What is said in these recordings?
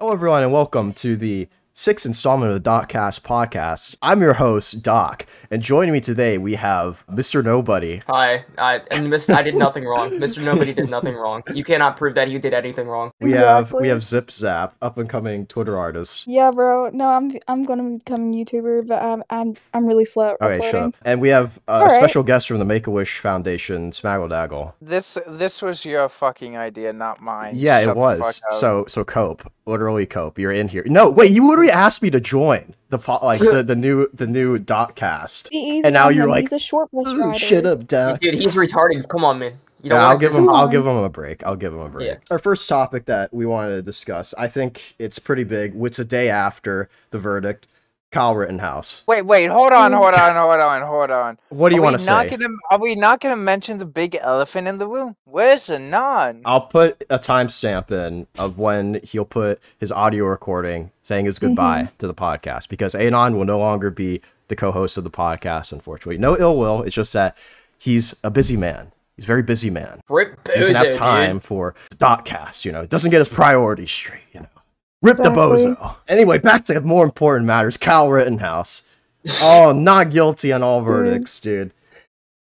Hello, everyone, and welcome to the sixth installment of the Doccast podcast. I'm your host, Doc, and joining me today we have Mr. Nobody. Hi, I and Mr. I did nothing wrong. Mr. Nobody did nothing wrong. You cannot prove that you did anything wrong. We have we have Zip Zap, up and coming Twitter artist. Yeah, bro. No, I'm I'm gonna become a YouTuber, but I'm I'm I'm really slow at Okay, shut up. And we have uh, a Alright. special guest from the Make a Wish Foundation, Smaggle Daggle. This this was your fucking idea, not mine. Yeah, Shut it was. So so Cope, literally Cope, you're in here. No, wait, you literally asked me to join the po- like the, the new the new Doccast. Be easy And now you're him. like, he's a short bus Ooh, rider. shut up, Doc. Dude, he's retarded. Come on, man. You don't yeah, I'll give him. I'll give him a break. I'll give him a break. Yeah. Our first topic that we wanted to discuss, I think it's pretty big. It's a day after the verdict. Kyle Rittenhouse. Wait, wait, hold on, hold on, hold on, hold on. What do you want to say? Gonna, are we not gonna mention the big elephant in the room? Where's Anon? I'll put a timestamp in of when he'll put his audio recording saying his goodbye Mm-hmm. to the podcast because Anon will no longer be the co-host of the podcast. Unfortunately, no ill will. It's just that he's a busy man. He's a very busy man. Rip He doesn't have time dude. for the Doccast, you know. It doesn't get his priorities straight, you know. Rip the bozo. Anyway, back to more important matters. Cal Rittenhouse. Oh, not guilty on all verdicts, dude.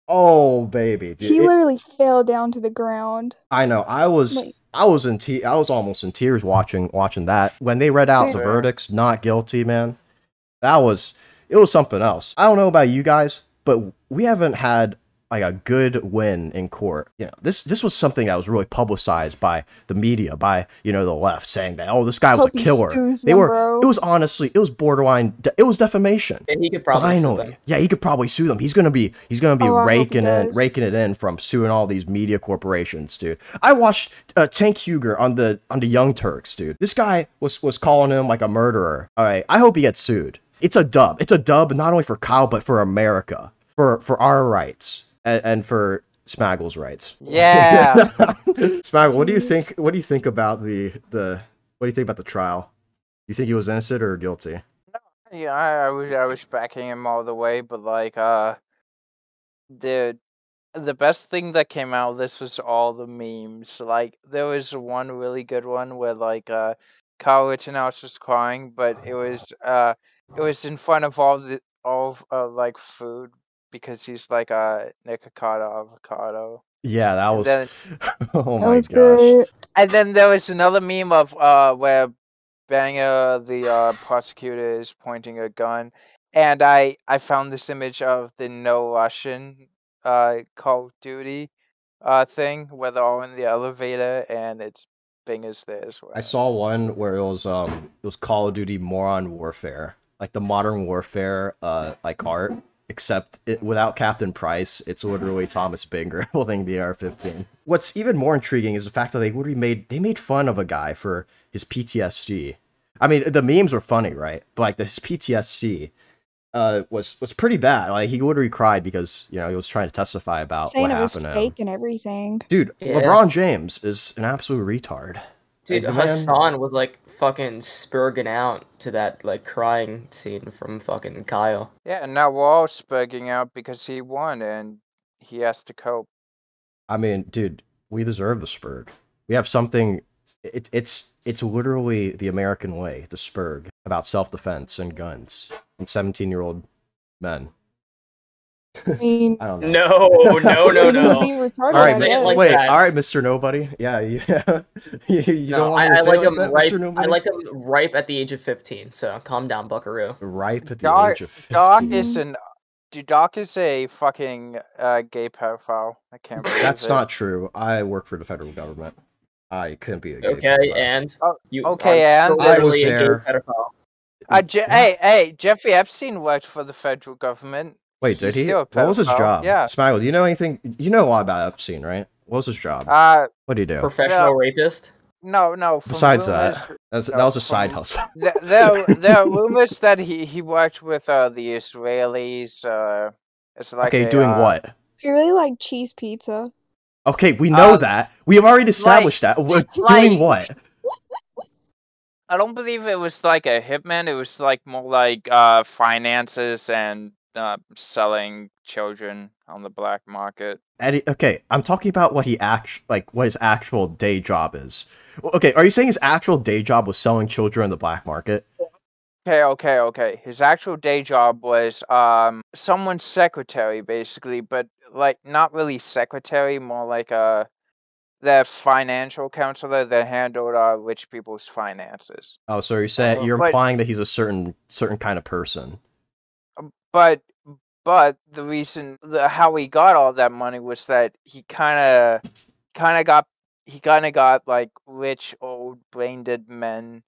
Oh, baby, dude. He It- literally fell down to the ground. I know. I was. Like- I was in te- I was almost in tears watching watching that when they read out the verdicts. Not guilty, man. That was. It was something else. I don't know about you guys, but we haven't had like a good win in court. You know, this this was something that was really publicized by the media, by you know the left, saying that oh this guy was Hope a killer. They were. bro. It was honestly. It was borderline. de- It was defamation. And he could probably sue Finally, them. yeah, he could probably sue them. He's gonna be he's gonna be Oh, I hope he raking in does. raking it in from suing all these media corporations, dude. I watched uh, Cenk Uygur on the on the Young Turks, dude. This guy was was calling him like a murderer. All right, I hope he gets sued. It's a dub. It's a dub not only for Kyle but for America, for for our rights and, and for Smaggle's rights. Yeah. Smaggle, what do you think? What do you think about the the? What do you think about the trial? You think he was innocent or guilty? yeah, I, I was I was backing him all the way, but like uh the the best thing that came out of this was all the memes. Like there was one really good one where like uh Kyle Rittenhouse was crying, but it was uh it was in front of all the all of, uh, like food because he's like a Nikocado avocado. Yeah, that And was. then oh that my was gosh. great. And then there was another meme of uh where Binger the uh prosecutor is pointing a gun, and I I found this image of the no Russian uh Call of Duty uh thing where they're all in the elevator and it's Binger's there as well. I saw one where it was um it was Call of Duty Moron Warfare, like the modern warfare uh like art, except it, without Captain Price, it's literally Thomas Binger holding the AR-15. What's even more intriguing is the fact that they literally made they made fun of a guy for his PTSD. I mean, the memes were funny, right? But like this PTSD uh was was pretty bad. Like he literally cried because you know he was trying to testify about Saying what it was happened to him. fake and everything. Dude, Yeah. LeBron James is an absolute retard. Dude, the man- Hassan was like fucking spurging out to that like crying scene from fucking Kyle. Yeah, and now we're all spurging out because he won and he has to cope. I mean, dude, we deserve the spurg. We have something. It, it's it's literally the American way, the spurg, about self defense and guns and seventeen year old men. I mean, I don't know. No, no, no, no. would be retarded. All Don't right, I say it guess. like wait. that. All right, Mister Nobody. Yeah, yeah. you, you don't no, want I, me to I say like him that, ripe. I like him ripe at the age of fifteen. So calm down, Buckaroo. ripe at the Doc- age of fifteen. Doc is an dude, Doc is a fucking uh gay pedophile. I can't believe That's it. not true. I work for the federal government. I couldn't be a gay Okay, pedophile. and Oh, you okay, are and- I was literally a gay there. pedophile. Uh, Je- hey, hey, Jeffrey Epstein worked for the federal government. Wait, did He's he? still What was his job? yeah. Smaggle, do you know anything? You know a lot about Epstein, right? What was his job? Uh, what did he do? Professional So- rapist. no, no. Besides rumors, that, that's, no, that was a side from- hustle. there, there, there are rumors that he, he worked with uh, the Israelis. Uh, it's like okay, a, doing uh, what? He really liked cheese pizza. Okay, we know uh, that. We have already established that. We're doing like- what? I don't believe it was like a hitman. It was like more like uh finances and uh selling children on the black market. Eddie, okay, I'm talking about what he act like what his actual day job is. Okay, are you saying his actual day job was selling children in the black market? Okay, okay, okay. His actual day job was um someone's secretary basically, but like not really secretary, more like a the financial counselor that handled uh rich people's finances. Oh, so you're saying Uh, you're but- implying that he's a certain certain kind of person. But but the reason the how he got all that money was that he kind of kind of got he kind of got like rich old brain dead men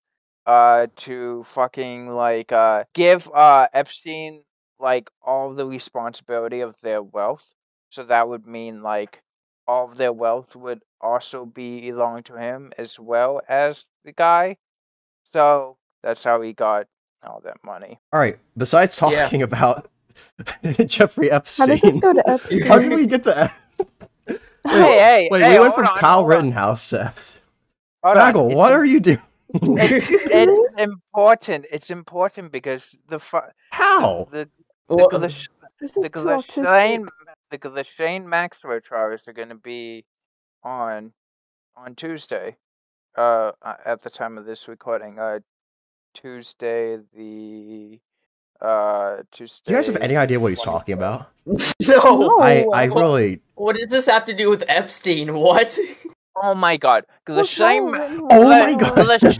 uh to fucking like uh give uh Epstein like all the responsibility of their wealth. So that would mean like all of their wealth would also be belong to him as well as the guy. So that's how he got all that money. All right. Besides Yeah. talking about Jeffrey How Epstein, did this go to Epstein? how did we get to? Ep- Hey, hey, Wait, hey, we went hold from on, Kyle hold on, Rittenhouse to hold on, Bagel. it's What are you doing? It's, it's important. It's important because the How? the the, Well, Glish- This the is too Glashane the Glashane Maxwell trials are going to be on on Tuesday. Uh, uh, at the time of this recording, uh, Tuesday the uh Tuesday. Do you guys have any idea what he's talking about? no. I I No. really. What does this have to do with Epstein? What? Oh my God, What's Glashane. wrong Ma- with him? Oh Gla- my god. Glash-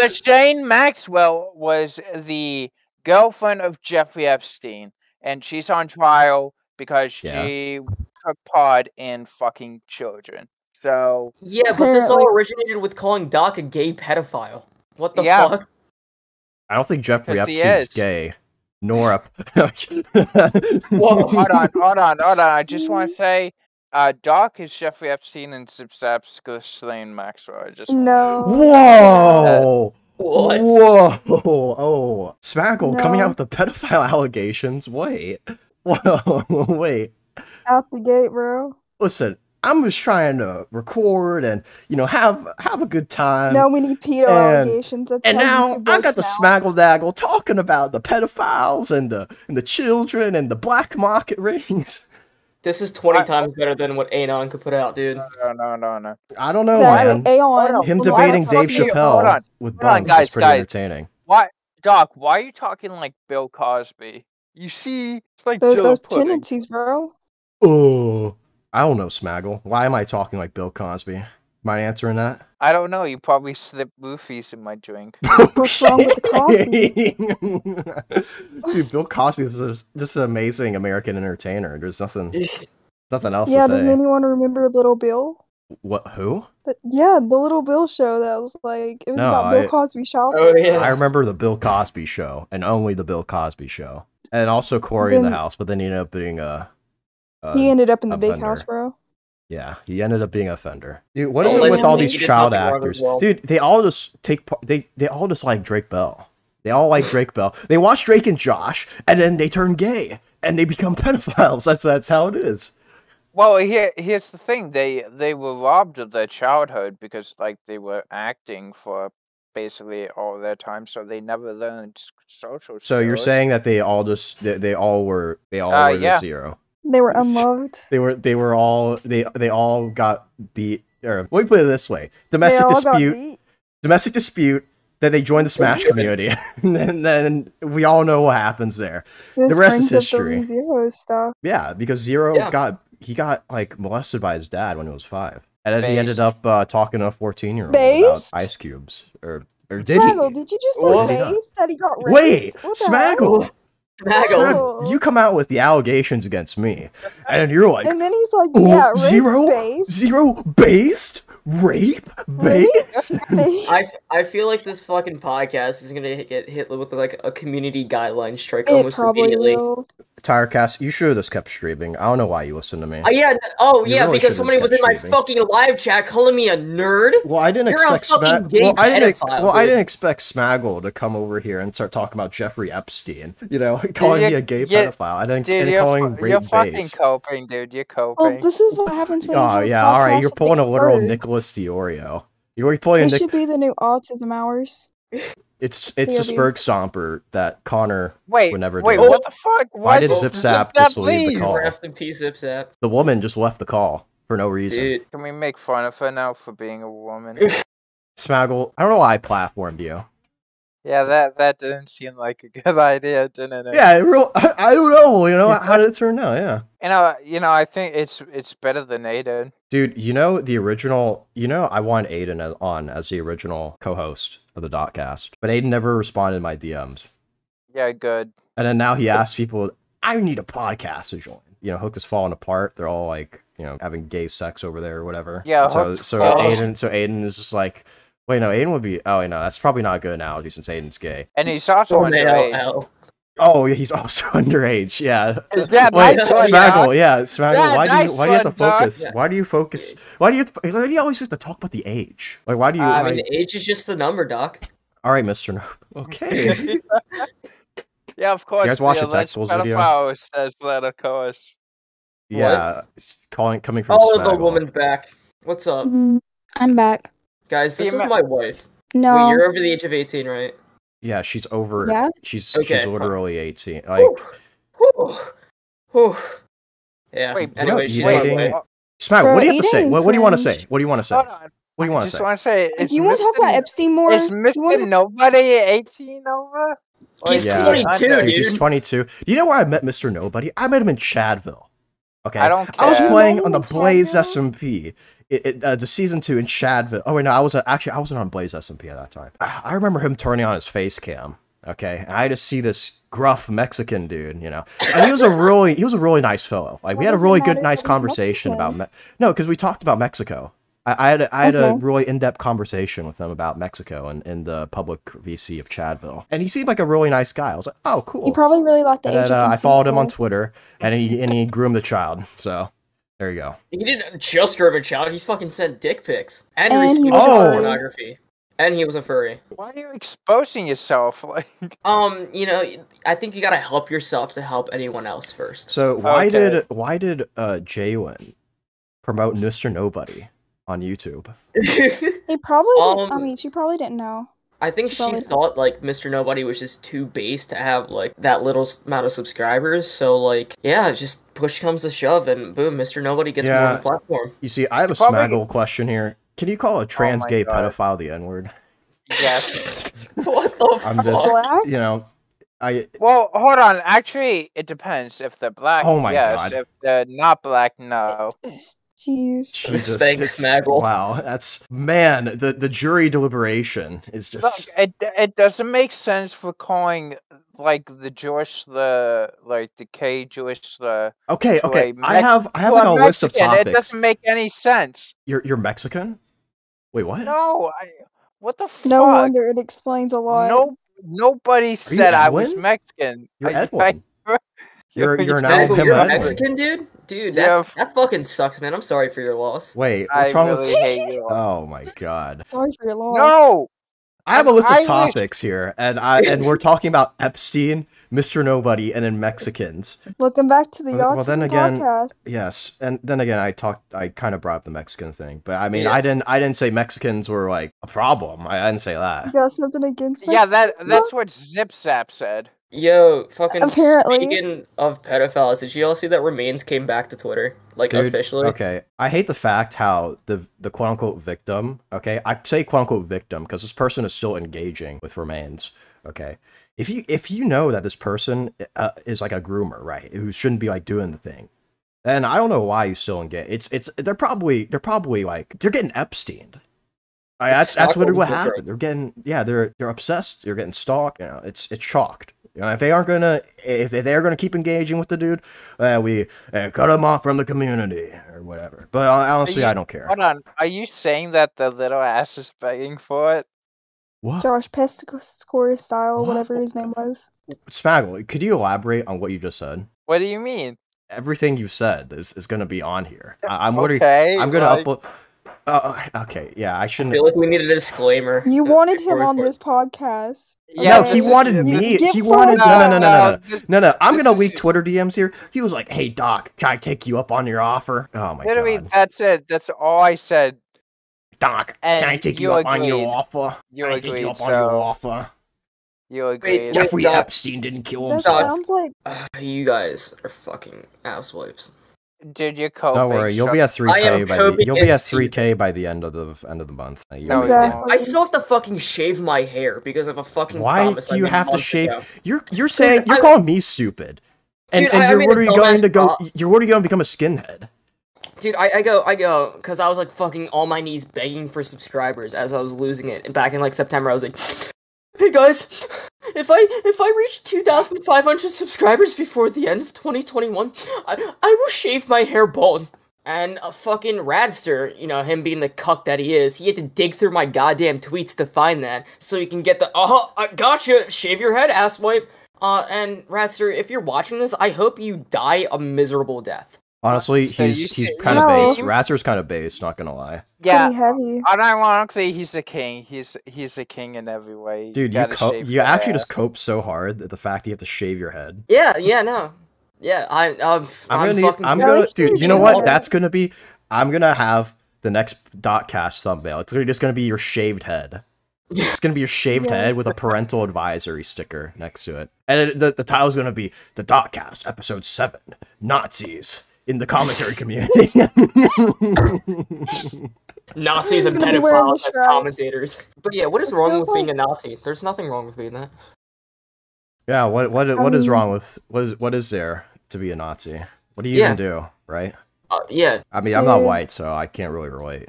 Lashane Maxwell was the girlfriend of Jeffrey Epstein, and she's on trial because Yeah. she took part in fucking children. So Yeah, but this all originated with calling Doc a gay pedophile. What the Yeah. fuck? I don't think Jeffrey Yes, Epstein's is. gay. Nor a. Whoa. hold on, hold on, hold on. I just want to say, uh, Doc is Jeffrey Epstein and Subsaps Ghislaine Maxwell. I just No. Whoa! What? Whoa! Oh, Smaggle coming out with the pedophile allegations. Wait. Whoa! Wait. Out the gate, bro. Listen, I'm just trying to record and you know have have a good time. No, we need pedo allegations. That's and now YouTube I got works the now. smaggle daggle talking about the pedophiles and the and the children and the black market rings. This is 20 I- times better than what Anon could put out, dude. no, no, no, no. I don't know, Exactly. man. Aeon. on. Him Why debating Dave you- Hold Chappelle on. with Hold on, Buns guys, is pretty guys. entertaining. Why, Doc? Why are you talking like Bill Cosby? You see, it's like Those, Joe those tendencies, bro. Oh, I don't know, Smaggle. Why am I talking like Bill Cosby? Mind answering that? I don't know. You probably slipped roofies in my drink. Oh, What's wrong with the Dude, Bill Cosby is just, just an amazing American entertainer. There's nothing, nothing else Yeah, to does say. anyone remember Little Bill? What? Who? The, yeah, the Little Bill show that was like it was No, about Bill I- Cosby's childhood. Oh, yeah. I remember the Bill Cosby show, and only the Bill Cosby show, and also Corey in the House. But then he ended up being a. a he ended up in the big vendor. house, bro. Yeah, he ended up being a fender. Dude, what is it with all these child nothing wrong as actors? well. Dude, they all just take part. They they all just like Drake Bell. They all like Drake Bell. They watch Drake and Josh, and then they turn gay, and they become pedophiles. That's that's how it is. Well, here here's the thing. They they were robbed of their childhood because like they were acting for basically all their time, so they never learned s- social skills. So you're saying that they all just they, they all were they all Uh, were just yeah. zero. They were unloved. They were they were all they they all got beat. Or let me put it this way: They domestic all got dispute, beat. domestic dispute. Then they joined the Smash community, and then, then we all know what happens there. This rest is brings up history. the Zero stuff. Yeah, because Zero Yeah. got he got like molested by his dad when he was five, and then he ended up uh, talking to a fourteen year old about ice cubes. Or or did Smaggle, he? did you just say What? base that he got raped? Wait, What the heck? Smaggle. Snaggle. Oh. You come out with the allegations against me, and you're like, And then he's like, "Oh, yeah, rape zero, space. zero based rape based. I, I feel like this fucking podcast is gonna get hit with like a community guideline strike it almost immediately. will. Tired Cast, you should have just kept streaming. I don't know why you listened to me. Uh, yeah, oh You yeah, really because somebody was in kept my streaming. fucking live chat calling me a nerd. Well, I didn't You're a expect fucking Smag- gay well, I didn't, pedophile, well, I didn't expect Smaggle to come over here and start talking about Jeffrey Epstein. You know, calling you're- me a gay yeah, pedophile. I didn't Dude, and you're, calling fu- you're fucking base. coping, dude. You're coping. Well, coping. this is what happens when you Oh have a yeah, all right. You're pulling a big literal words. Nicholas DeOrio. You're pulling a This Nick. should be the new autism hours. It's it's a POV. Spurg Stomper that Connor Wait, would never wait, do. what the fuck? Why did did Zip Zap just leave the call? Rest in peace, Zip Zap. The woman just left the call for no reason. Dude. Can we make fun of her now for being a woman? Smaggle, I don't know why I platformed you. yeah, that that didn't seem like a good idea, didn't it? Yeah, it real. I, I don't know. You know how did it turn out? Yeah, You know, you know, I think it's it's better than Aiden. dude. You know the original. You know I want Aiden on as the original co-host of the Doccast, but Aiden never responded to my DMs. Yeah, good. And then now he asks people, "I need a podcast to join." You know, Hook is falling apart. They're all like, you know, having gay sex over there or whatever. Yeah, So so fall- Aiden so Aiden is just like, wait, no, Aiden would be. Oh, wait, no, that's probably not a good analogy since Aiden's gay. And he's also Oh, man, underage. L. Oh, yeah, he's also underage. Yeah. Yeah, Wait, nice one, Smaggle, dog. yeah, Smaggle. Yeah, why do you why do you have to focus? Yeah. Why do you focus? Why do you have to, why do you always have to talk about the age? Like, why do you? Uh, I like- mean, age is just the number, Doc. all right, Mister. No. Okay. yeah, of course. guys watch the the Tech alleged video? says that, of course. yeah, calling coming from. Oh, the woman's back. What's up? Mm, I'm back. Guys, this The is ama- my wife. No. Wait, you're over the age of 18, right? Yeah, she's over. Yeah? She's Okay, she's fine. literally eighteen. Like, Whew. Whew. Whew. Yeah. Wait, anyway, you she's know, my dating- wife. Smaggle, Bro, what do you have to say? What, what do you want to say? What do you want to say? hold on. What do you want to say? just say? want to say, If is you want to talk about Epstein more, Is you wanna Mr. talk- Nobody 18 over? He's is he 22, under? Dude, he's 22. You know where I met Mr. Nobody? I met him in Chadville. Okay. I don't I was playing on the Blaze SMP. It, it, uh, the season two in Chadville. Oh wait, no, I was uh, actually I wasn't on Blaze SMP at that time. Ah, I remember him turning on his face cam. Okay, and I just see this gruff Mexican dude. You know, and he was a really he was a really nice fellow. Like we had a really good, nice conversation about Me- no, because we talked about Mexico. I, I had a, I had a really in depth conversation with him about Mexico and in the public VC of Chadville, and he seemed like a really nice guy. I was like, oh, cool. You probably really liked the And uh, I followed him on. Twitter, and he and he groomed the child. So there you go. He didn't just grab a child, he fucking sent dick pics. And, And he he was a furry. pornography. And he was a furry. Why are you exposing yourself? Like, Um, you know, I think you gotta help yourself to help anyone else first. So why Okay. did why did uh Jalen promote Mr. Nobody on YouTube? He probably didn't, I Um, mean, she probably didn't know. I think She she thought like Mr. Nobody was just too base to have like that little amount of subscribers. So like, yeah, just push comes to shove, and boom, Mr. Nobody gets more Yeah. of a platform. You see, I have a Probably- smaggle question here. Can you call a trans my gay God. pedophile the N word? yes. what the I'm fuck? just you know, I Well, hold on. Actually, it depends. If they're black, Oh my yes. God. If they're not black, no. Jeez. Jesus. Thanks, it's- Wow, that's man. The the jury deliberation is just. Look, just it it doesn't make sense for calling like the Jewish the like the K Jewish the okay. Okay, a I Mex- have I have to like a a list of Mexican. It doesn't make any sense. You're you're Mexican. Wait, what? No, I, what the fuck? No wonder it explains a lot. No, nobody said I was Mexican. You're I- I- Edwin. You're you're now Smaggle, him you're Edwin. Mexican, dude. Dude, Yeah, that fucking sucks, man. I'm sorry for your loss. Wait, I what's wrong really with? hate you. Oh my god. Sorry for your loss. No, I have a list of Irish. topics here, and I and we're talking about Epstein, Mr. Nobody, and then Mexicans. Welcome back to the Well- well, then again- podcast. Yes, and then again, I talked. I kind of brought up the Mexican thing, but I mean, Yeah. I didn't. I didn't say Mexicans were like a problem. I, I didn't say You that. got something against yeah, that that's what Zip Zap said. Yo, fucking Apparently. speaking of pedophiles, did you all see that Remains came back to Twitter? Like Dude, officially? Okay, I hate the fact how the the quote unquote victim. Okay, I say quote unquote victim because this person is still engaging with remains. Okay, if you if you know that this person uh, is like a groomer, right, who shouldn't be like doing the thing, then I don't know why you still engage. It's it's they're probably they're probably like they're getting Epsteined. Like, that's that's what what happened. They're getting yeah they're they're obsessed. They're getting stalked. You know, it's it's shocked. You know, if they aren't gonna if they're gonna keep engaging with the dude, uh, we uh, cut him off from the community or whatever. But uh, honestly, you- I don't care. Hold on, are you saying that the little ass is begging for it? What? Josh Pescore style, What? whatever his name was. Smaggle, could you elaborate on what you just said? What do you mean? Everything you said is, is gonna be on here. I, I'm literally okay, I'm gonna like, upload. Uh, okay, yeah, I I shouldn't. feel like we needed a disclaimer. You uh, wanted him on this podcast. Yeah, no, he wanted me. He wanted no, no, no, no, no, no. No, no, I'm gonna leak Twitter DMs here. He was like, "Hey Doc, can I take you up on your offer?" Oh my Literally, god, that's it. That's all I said. Doc, can I take you you up on your offer? You can I take you agreed, up on your so- offer? You agree? Jeffrey Epstein didn't kill That himself. sounds like Uh, you guys are fucking asswipes. Dude, you're Kobe. Don't worry, you'll be at 3k I am by Kobe the, you'll be at XT. 3k by the end of the end of the month. No, exactly. I still have to fucking shave my hair because of a fucking Why promise do you made have to shave? ago. You're you're saying you're I- calling me stupid, and, Dude, and I- I you're made a what are you going to go? pro- You're what are you going to become a skinhead? Dude, I, I go, I go, because I was like fucking on my knees begging for subscribers as I was losing it. And back in like September, I was like, "Hey guys, if I if I reach 2,500 subscribers before the end of 2021, I I will shave my hair bald." And a fucking Radster, you know, him being the cuck that he is, he had to dig through my goddamn tweets to find that, so he can get the uh gotcha, shave your head, asswipe. Uh, and Radster, if you're watching this, I hope you die a miserable death. Honestly, So he's he's kind of No. base. Radster's kind of base. Not gonna lie, Yeah, pretty heavy. unironically, he's a king. He's he's a king in every way. dude. You gotta co- you actually hair. just cope so hard that the fact that you have to shave your head. Yeah, yeah, no. Yeah, I, I'm, I'm I'm, gonna need. I'm gonna dude. gonna You know what? hard. That's gonna be. I'm gonna have the next doccast thumbnail. It's gonna just gonna be your shaved head. It's gonna be your shaved head with a parental advisory sticker next to it, and it, the the title's gonna be the Doccast episode seven Nazis in the commentary community. Nazis and Gonna be wearing the pedophiles as commentators. But yeah, what is It wrong feels with being a Nazi? There's nothing wrong with being that. yeah, what what what is mean- wrong with what is what is there to be a Nazi? What do you Yeah. even do, right? Uh, yeah, I mean, I'm not white, so I can't really relate.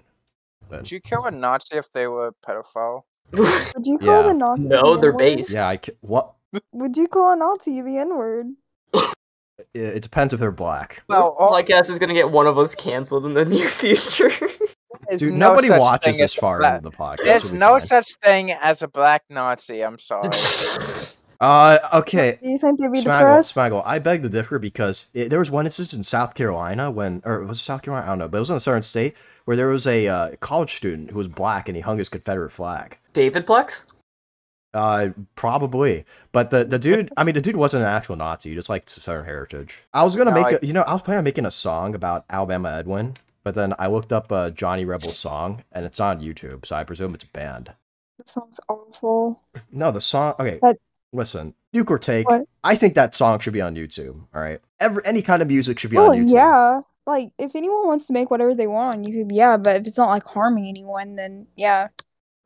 But... Would you kill a Nazi if they were a pedophile? Would you call Yeah. the Nazi? No, the they're N-word? based. Yeah, I ca- what? Would you call a Nazi the N word? It, it depends if they're black. Well, all, this podcast is gonna get one of us canceled in the near future. Dude, no nobody such watches this far black- into the podcast. There's no fine. such thing as a black Nazi. I'm sorry. Uh, okay. Do you think they'd be Smaggle, depressed? Smaggle, I beg to differ because it, there was one instance in South Carolina when, or was it South Carolina? I don't know, but it was in a certain state where there was a uh, college student who was black and he hung his Confederate flag. David Plex? Uh, probably, but the the dude, I mean, the dude wasn't an actual Nazi. He just liked Southern heritage. I was gonna No, make, I- a, you know, I was planning on making a song about Alabama Edwin, but then I looked up a Johnny Rebel song and it's on YouTube, so I presume it's banned. That song's awful. No, the song. Okay, But- listen, Duke or take. What? I think that song should be on YouTube. All right, every any kind of music should be Well, on YouTube. yeah. Like, if anyone wants to make whatever they want on YouTube, yeah. But if it's not like harming anyone, then yeah.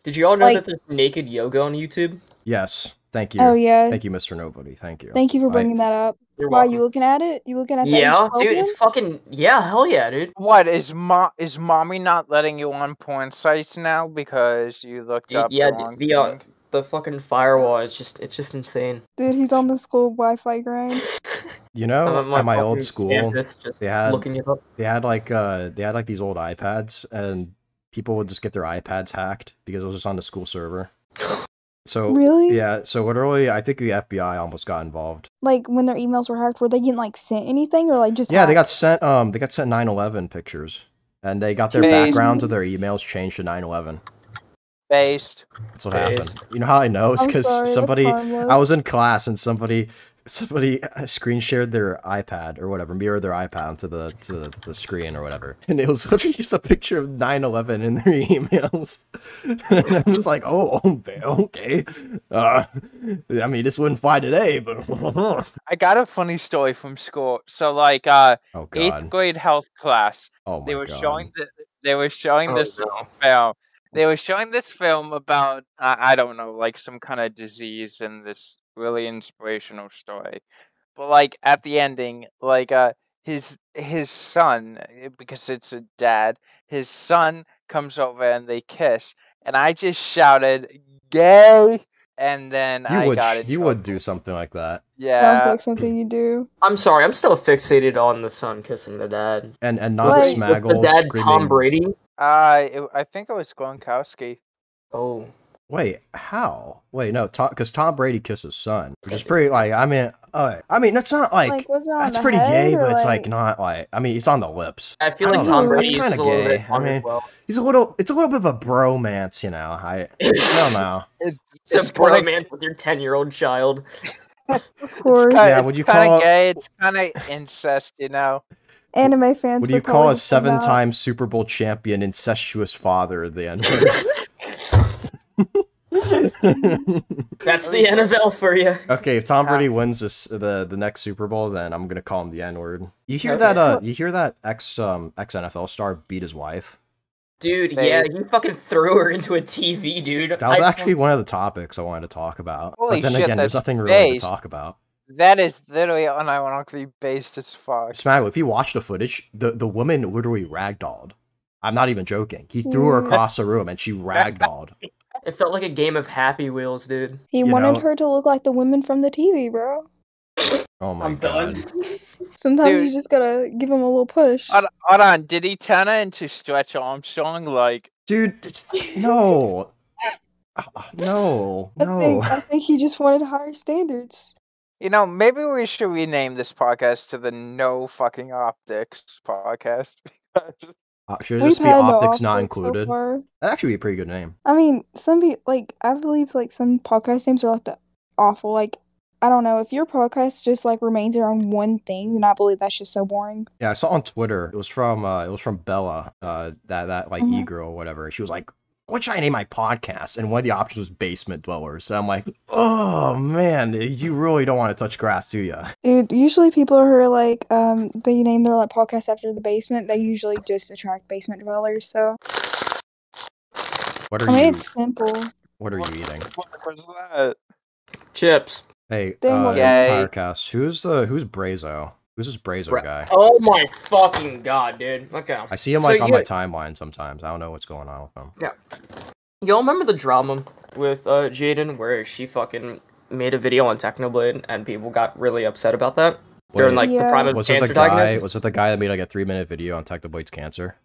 Did you all know Like- that there's naked yoga on YouTube? Yes. Thank you. Oh yeah. Thank you, Mr. Nobody. Thank you. Thank you for I- bringing that up. You're Why welcome. you looking at it? You looking at that? yeah, dude, open? it's fucking yeah, hell yeah, dude. What is mo- is mommy not letting you on porn sites now because you looked Dude, up yeah, the wrong the, uh. The fucking firewall is just it's just insane. Dude, he's on the school Wi-Fi grind. You know, I'm at my old school, campus just they had- looking it up. they had like uh they had like these old iPads and people would just get their iPads hacked because it was just on the school server. So Really? yeah, so literally I think the FBI almost got involved. Like when their emails were hacked, were they getting like sent anything or like just? Yeah, they got sent um they got sent 9/11 pictures. And they got their Jeez. backgrounds of their emails changed to 9/11. Based. That's what Based. happened. You know how I know? It's because somebody I was in class and somebody somebody uh, screen shared their iPad or whatever, mirrored their iPad onto the to the, the screen or whatever, and it was literally just a picture of 9/11 in their emails. and I'm just like, oh, okay, okay. Uh, I mean, this wouldn't fly today, but oh I got a funny story from school. So like uh eighth grade health class, oh they were god. showing the, they were showing Oh, this no. film. They were showing this film about I I don't know, like some kind of disease and this really inspirational story. But like at the ending, like uh his his son eh, because it's a dad, his son comes over and they kiss and I just shouted gay and then you I would got in you would do something like that, Yeah. Sounds like something you do. I'm sorry, I'm still fixated on the son kissing the dad. and and not Was- Was Smaggle the dad screaming. Tom Brady? Uh, it, I think it was Gronkowski. Oh, Wait, how? Wait, no, because Tom, Brady kissed his son, which is pretty like I mean, uh, I mean that's not like, Like, was it on that's the pretty head gay, or, but it's like like- not like I mean it's on the lips. I feel I like Tom know, Brady that's a little kinda bit gay. I mean, well. He's a little, it's a little bit of a bromance, you know. I, I don't know. It's, It's a kinda- bromance with your ten year old child. Of It's course, kind Yeah, of would you kind call- of gay. It's kind of incest, you know. anime fans. What do you call a seven-time Super Bowl champion incestuous father? The end. That's the NFL for you. okay, if Tom Ha- Brady wins this the the next Super Bowl, then I'm gonna call him the N word. You hear Okay. that? Uh, you hear that ex um ex NFL star beat his wife? Dude, They- yeah, he fucking threw her into a TV, dude. That was I actually fuck- one of the topics I wanted to talk about. Holy but then shit, again, there's that's nothing really to talk about. That is literally unironically based as fuck. Smago, if you watch the footage, the, the woman literally ragdolled. I'm not even joking. He threw her across the room and she ragdolled. It felt like a game of Happy Wheels, dude. He You wanted know- her to look like the women from the TV, bro. Oh my I'm god. done. Sometimes Dude. you just gotta give him a little push. Hold, hold on, did he turn her into Stretch Armstrong? Like, Dude, no. Uh, No, I think no. I think he just wanted higher standards. you know, maybe we should rename this podcast to the No Fucking Optics podcast. because- Uh, should it We've just be had no optics not optics so included? far. That'd actually be a pretty good name. I mean, some be like I believe like some podcast names are like the awful. Like I don't know if your podcast just like remains around one thing, then I believe that's just so boring. Yeah, I saw on Twitter. It was from uh it was from Bella, uh that that like Mhm. e girl or whatever. She was like, What should I name my podcast? And one of the options was basement dwellers. And I'm like, Oh man, you really don't want to touch grass, do you? Dude, usually people who are like um they name their like podcast after the basement. They usually just attract basement dwellers. So What are I mean, you it's simple. what are you eating? what was that? Chips. Hey, Then uh what- who's the who's Brazo? Who's this Brazo Bra- guy? Oh my fucking god, dude. Okay. I see him So like on you- my timeline sometimes. I don't know what's going on with him. Yeah. Y'all remember the drama with uh Jaden where she fucking made a video on Technoblade and people got really upset about that during Wait, like the Yeah. prime of was it the cancer guy? diagnosis? Was it the guy that made like a three minute video on Technoblades cancer?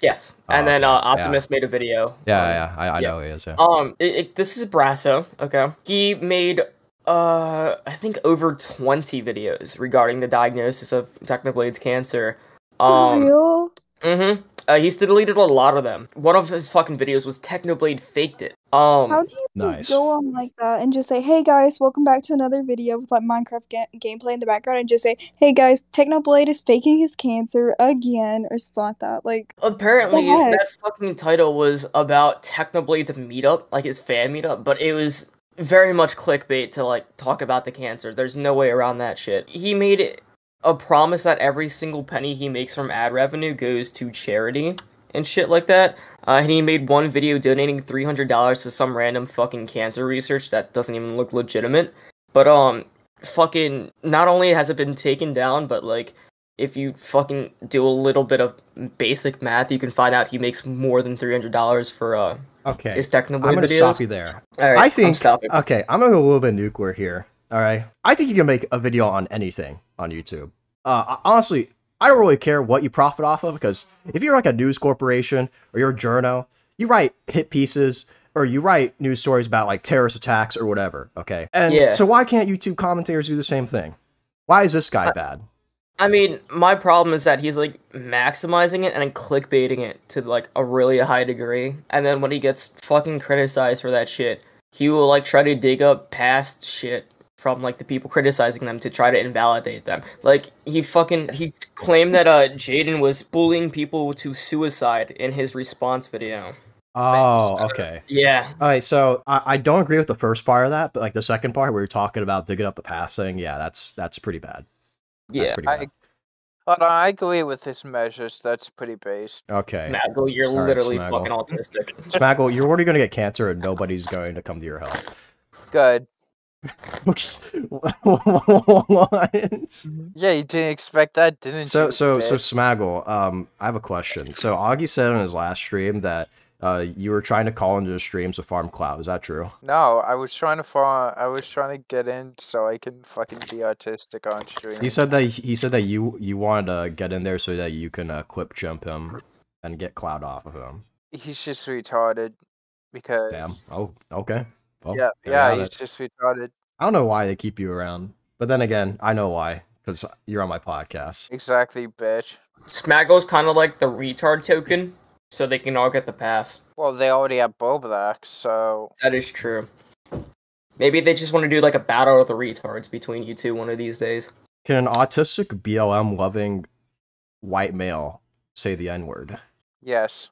Yes. Oh, and then okay. uh, Yeah. Optimus made a video. Yeah, um, yeah, I, I yeah. know he is. Yeah. Um, it, it, this is Brasso. Okay, he made uh, I think over twenty videos regarding the diagnosis of Technoblade's cancer. For Um, real? mm-hmm. Uh, he's deleted a lot of them. One of his fucking videos was Technoblade faked it. Um, How do you Nice. just go on like that and just say, "Hey guys, welcome back to another video with like Minecraft ga- gameplay in the background," and just say, "Hey guys, Technoblade is faking his cancer again," or something like that. Like, apparently the that fucking title was about Technoblade's meetup, like his fan meetup, but it was very much clickbait to like talk about the cancer. There's no way around that shit. He made a promise that every single penny he makes from ad revenue goes to charity and shit like that. Uh, and he made one video donating three hundred dollars to some random fucking cancer research that doesn't even look legitimate. But um, fucking not only has it been taken down, but like if you fucking do a little bit of basic math, you can find out he makes more than three hundred dollars for uh Okay. his Technoblade I'm gonna videos. stop you there. All right, I I'm think stopping. okay, I'm gonna go a little bit nuclear here. All right, I think you can make a video on anything on YouTube. Uh, honestly, I don't really care what you profit off of because if you're like a news corporation or you're a journo, you write hit pieces or you write news stories about like terrorist attacks or whatever. Okay, and Yeah. so why can't YouTube commentators do the same thing? Why is this guy bad? I mean, my problem is that he's like maximizing it and then clickbaiting it to like a really high degree, and then when he gets fucking criticized for that shit, he will like try to dig up past shit from like the people criticizing them to try to invalidate them. Like he fucking he claimed that uh Jaden was bullying people to suicide in his response video. Oh, okay. Yeah, All right, so I, I don't agree with the first part of that, but like the second part where you're talking about digging up the passing, yeah, that's that's pretty bad. That's yeah. pretty. I, hold I agree with his measures. That's pretty based. Okay. Smaggle, you're All right, literally Smaggle. fucking autistic. Smaggle, you're already gonna get cancer and nobody's going to come to your help. Good. Yeah, you didn't expect that, didn't so you? so so bitch? Smaggle, um, I have a question. So Augie said on his last stream that uh you were trying to call into the streams to farm cloud. Is that true? No, I was trying to farm. I was trying to get in so I can fucking be artistic on stream. He said that he said that you you wanted to get in there so that you can uh, clip jump him and get cloud off of him. he's just retarded because. Damn. Oh, okay. Well, Yeah, yeah, he's it. just retarded. I don't know why they keep you around, but then again, I know why because you're on my podcast. Exactly, bitch. Smaggle's kind of like the retard token, so they can all get the pass. Well, they already have Boblack, so That is true. Maybe they just want to do like a battle of the retards between you two one of these days. Can an autistic BLM loving white male say the N word? yes,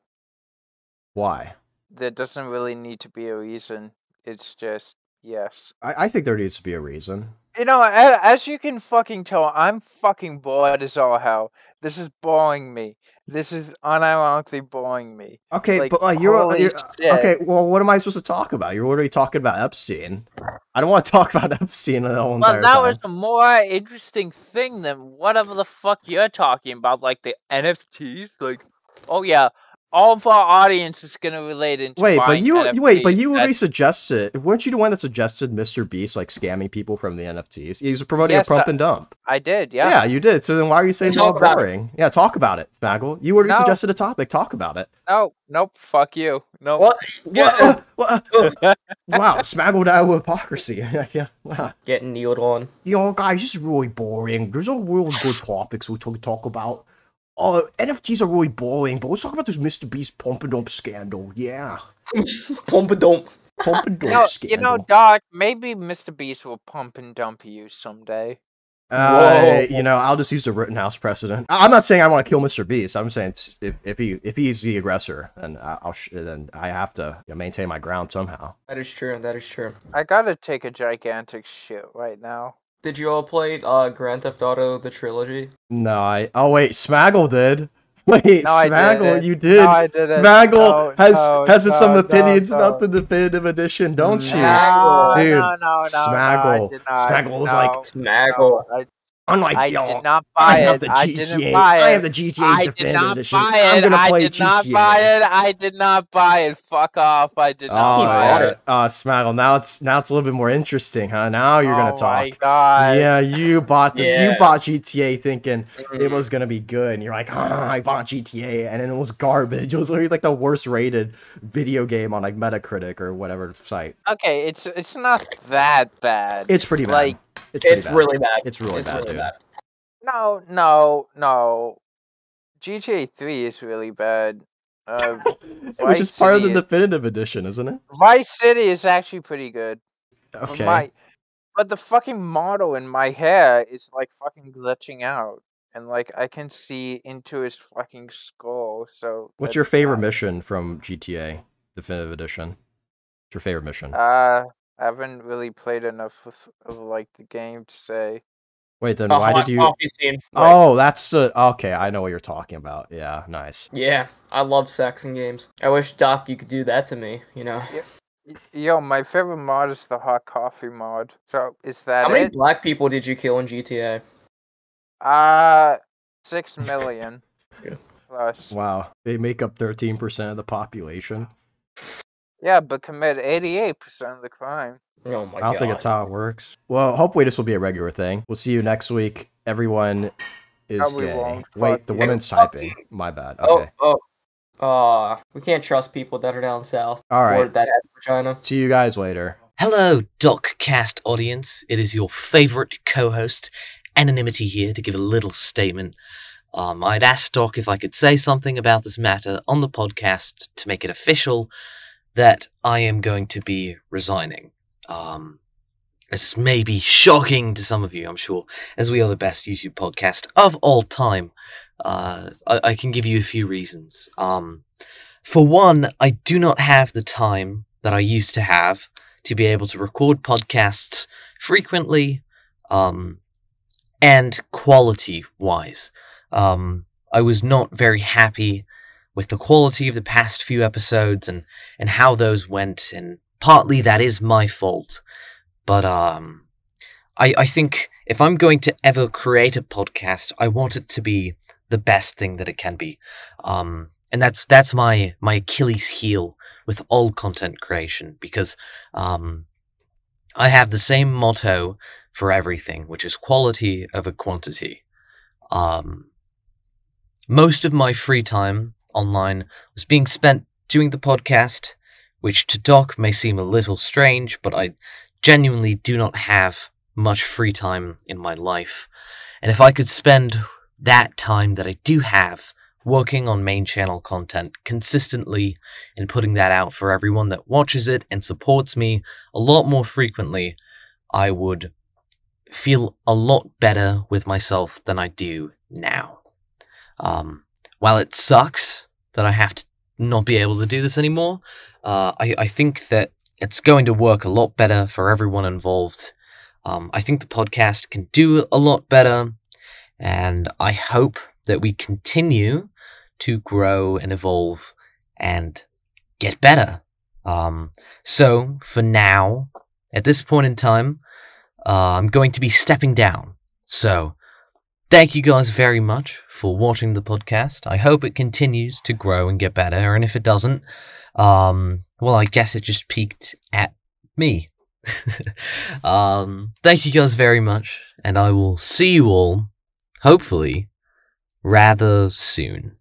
Why? there doesn't really need to be a reason. It's just yes. I, I think there needs to be a reason. You know, as you can fucking tell, I'm fucking bored as all hell. This is boring me. This is unironically boring me. Okay, Like, but you're, uh, you're uh, okay. Well, what am I supposed to talk about? You're already talking about Epstein. I don't want to talk about Epstein the whole Well, entire that time. was a more interesting thing than whatever the fuck you're talking about, like the NFTs. Like, oh yeah, all of our audience is gonna relate into. Wait, but buying you wait, but NFTs. you already suggested. Weren't you the one that suggested Mr. Beast like scamming people from the NFTs? He was promoting Yes, a pump I- and dump. I did, Yeah. yeah. you did. So then why are you saying they're all Talk about it. boring? Yeah, talk about it, Smaggle. You already No. suggested a topic. Talk about it. No, nope. Fuck you. No. What? What? what? Oh. Uh, wow, Smaggled out with hypocrisy. yeah, wow. Getting kneeled on. You know, guys, this is really boring. There's no real good topics we talk talk about. Uh, NFTs are really boring, but let's talk about this Mr. Beast pump and dump scandal. Yeah, Pump a dump. pump and You dump know, you know, Doc. Maybe Mr. Beast will pump and dump you someday. Uh, Whoa. you know, I'll just use the Rittenhouse precedent. I- I'm not saying I want to kill Mr. Beast. I'm saying if, if he if he's the aggressor, then I- I'll sh- then I have to you know, maintain my ground somehow. That is true. That is true. I gotta take a gigantic shit right now. Did you all play uh, Grand Theft Auto the trilogy? No, I. Oh wait, Smaggle did. Wait, No, Smaggle, didn't. you did. No, I didn't. Smaggle No, has no, has no, some no, opinions about the definitive edition, don't you? No, Dude, no, no, no, no, Smaggle. I did not. Smaggle was no, like, Smaggle. no, I, Unlike I y'all, did not buy have it. the I didn't buy it. I have the GTA I did definitive not edition. buy I'm it. gonna play I did GTA. not buy it. I did not buy it. Fuck off. I did not Oh, buy it. it. uh, Smaggle. Now it's now it's a little bit more interesting, huh? Now you're gonna talk. oh talk. my god. Yeah, you bought the you bought GTA thinking it Mm. was gonna be good, and you're like, ah, I bought GTA, and then it was garbage. It was literally like the worst rated video game on like Metacritic or whatever site. Okay, it's it's not that bad. It's pretty bad. Like, it's It's bad. really bad. It's really bad, dude. no, no, no. GTA 3 is really bad. Uh, Which is part of the is- definitive edition, isn't it? Vice City is actually pretty good. But Okay. My, but the fucking model in my hair is like fucking glitching out, and like I can see into his fucking skull. So What's your favorite not- mission from GTA Definitive Edition? What's your favorite mission? Uh, I haven't really played enough of, of like the game to say. Wait, then The why did you? coffee scene. Wait. Oh, that's the okay. I know what you're talking about. Yeah, nice. Yeah, I love sex in games. I wish Doc you could do that to me. You know. Y- Yo, my favorite mod is the hot coffee mod. So is that How many it? black people did you kill in GTA? Uh, six million Yeah. plus. Wow, they make up 13% of the population. Yeah, but commit eighty-eight percent of the crime. Oh my I don't god. think it's how it works. Well, hopefully this will be a regular thing. We'll see you next week. Everyone is Probably gay. won't. Wait, Fuck the you. woman's Fuck typing. My bad. Oh, Okay. oh. Uh, we can't trust people that are down south. All Or that have vagina. See you guys later. Hello, DocCast audience. It is your favorite co-host, Anonymity here, to give a little statement. Um, I'd asked Doc if I could say something about this matter on the podcast to make it official that I am going to be resigning. Um, this may be shocking to some of you, I'm sure, as we are the best YouTube podcast of all time. Uh, I, I can give you a few reasons. Um, for one, I do not have the time that I used to have to be able to record podcasts frequently um, and quality wise. Um, I was not very happy with the quality of the past few episodes and, and how those went, and partly that is my fault. But um, I, I think if I'm going to ever create a podcast, I want it to be the best thing that it can be. Um, and that's that's my my Achilles heel with all content creation because um, I have the same motto for everything, which is quality over quantity. Um, most of my free time online was being spent doing the podcast, which to Doc may seem a little strange, but I genuinely do not have much free time in my life. And if I could spend that time that I do have working on main channel content consistently and putting that out for everyone that watches it and supports me a lot more frequently, I would feel a lot better with myself than I do now. Um, while it sucks that I have to not be able to do this anymore, uh, I, I think that it's going to work a lot better for everyone involved. Um, I think the podcast can do a lot better, and I hope that we continue to grow and evolve and get better. Um, so, for now, at this point in time, uh, I'm going to be stepping down. So, thank you guys very much for watching the podcast. I hope it continues to grow and get better, and if it doesn't, um, well, I guess it just peaked at me. um, thank you guys very much, and I will see you all, hopefully, rather soon.